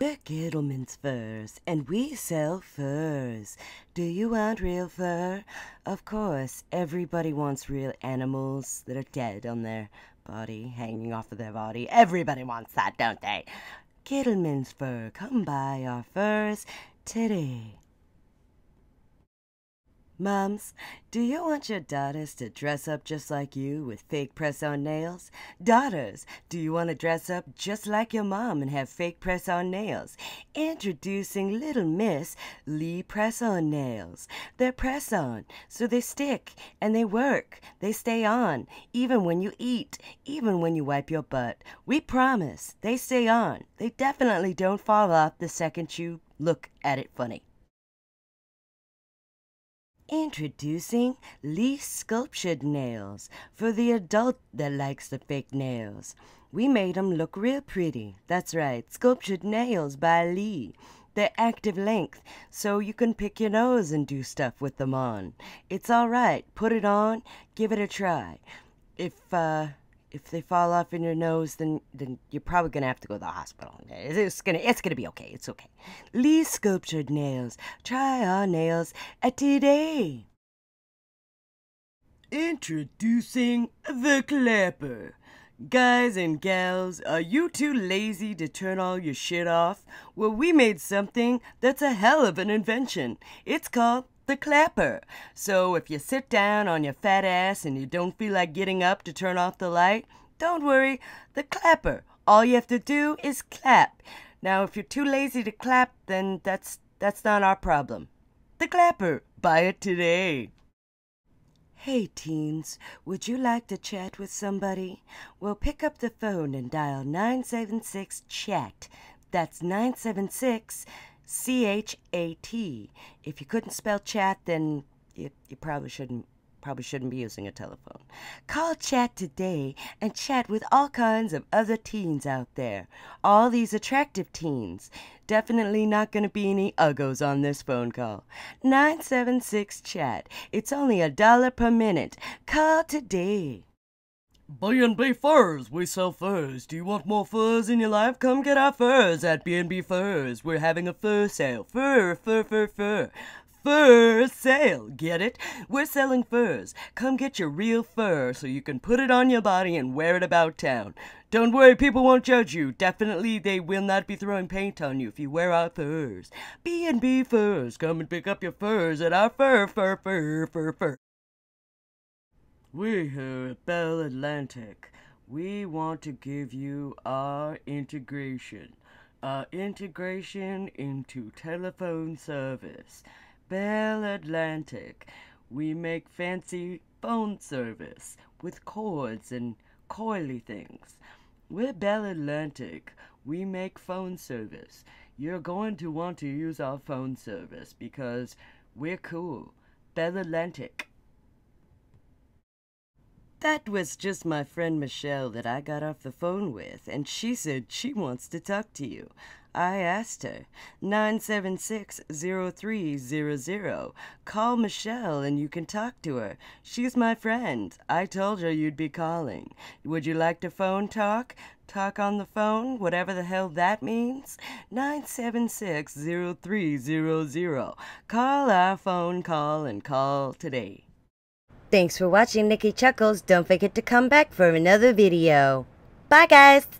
We're Gittleman's Furs, and we sell furs. Do you want real fur? Of course, everybody wants real animals that are dead on their body, hanging off of their body. Everybody wants that, don't they? Gittleman's Fur, come buy our furs today. Mums, do you want your daughters to dress up just like you with fake press on nails? Daughters, do you want to dress up just like your mom and have fake press on nails? Introducing Little Miss Lee Press On Nails. They're press on, so they stick and they work. They stay on, even when you eat, even when you wipe your butt. We promise they stay on. They definitely don't fall off the second you look at it funny. Introducing Lee Sculptured Nails for the adult that likes the fake nails. We made 'em look real pretty. That's right, sculptured nails by Lee. They're active length, so you can pick your nose and do stuff with them on. It's all right. Put it on. Give it a try. If, uh, if they fall off in your nose, then then you're probably gonna have to go to the hospital. It's gonna it's gonna be okay. It's okay. Lee sculptured nails. Try our nails at today. Introducing the clapper. Guys and gals, are you too lazy to turn all your shit off? Well, we made something that's a hell of an invention. It's called the clapper. So if you sit down on your fat ass and you don't feel like getting up to turn off the light, don't worry, the clapper. All you have to do is clap. Now if you're too lazy to clap, then that's that's not our problem. The clapper. Buy it today. Hey teens, would you like to chat with somebody? Well, pick up the phone and dial 976 chat. That's 976 C H A T. If you couldn't spell chat, then you, you probably shouldn't probably shouldn't be using a telephone. Call chat today and chat with all kinds of other teens out there. All these attractive teens. Definitely not going to be any uggos on this phone call. 976 chat. It's only a dollar per minute. Call today. B&B Furs. We sell furs. Do you want more furs in your life? Come get our furs at B&B Furs. We're having a fur sale. Fur, fur, fur, fur. Fur sale. Get it? We're selling furs. Come get your real fur so you can put it on your body and wear it about town. Don't worry, people won't judge you. Definitely they will not be throwing paint on you if you wear our furs. B&B Furs. Come and pick up your furs at our fur, fur, fur, fur, fur. We here at Bell Atlantic, we want to give you our integration. Our integration into telephone service. Bell Atlantic, we make fancy phone service with cords and coily things. We're Bell Atlantic. We make phone service. You're going to want to use our phone service because we're cool. Bell Atlantic. That was just my friend Michelle that I got off the phone with, and she said she wants to talk to you. I asked her. 976-0300. Call Michelle and you can talk to her. She's my friend. I told her you'd be calling. Would you like to phone talk? Talk on the phone, whatever the hell that means? 976-0300. Call our phone call and call today. Thanks for watching Nikki Chuckles. Don't forget to come back for another video. Bye guys!